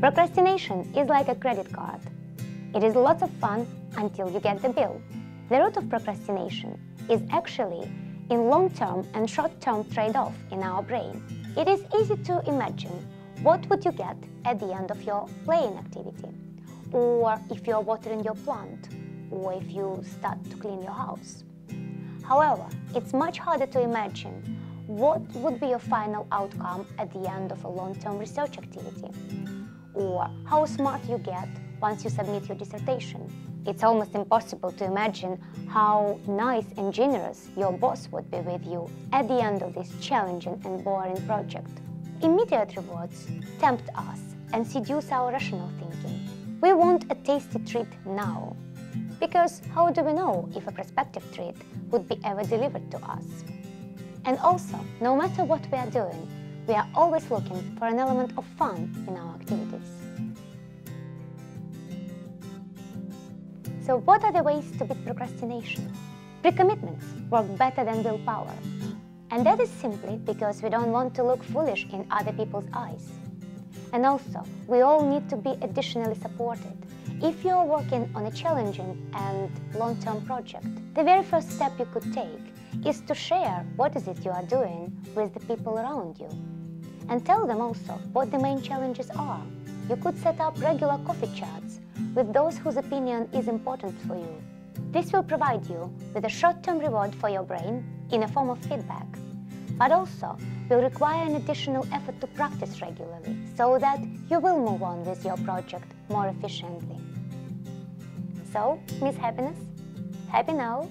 Procrastination is like a credit card. It is lots of fun until you get the bill. The root of procrastination is actually in long-term and short-term trade-off in our brain. It is easy to imagine what would you get at the end of your playing activity, or if you're watering your plant, or if you start to clean your house. However, it's much harder to imagine what would be your final outcome at the end of a long-term research activity, or how smart you get once you submit your dissertation. It's almost impossible to imagine how nice and generous your boss would be with you at the end of this challenging and boring project. Immediate rewards tempt us and seduce our rational thinking. We want a tasty treat now. Because how do we know if a prospective treat would be ever delivered to us? And also, no matter what we are doing, we are always looking for an element of fun in our activities. So what are the ways to beat procrastination? Pre-commitments work better than willpower. And that is simply because we don't want to look foolish in other people's eyes. And also, we all need to be additionally supported. If you are working on a challenging and long-term project, the very first step you could take is to share what is it you are doing with the people around you. And tell them also what the main challenges are. You could set up regular coffee chats with those whose opinion is important for you. This will provide you with a short-term reward for your brain in a form of feedback, but also will require an additional effort to practice regularly so that you will move on with your project more efficiently. So, Miss Happiness, happy now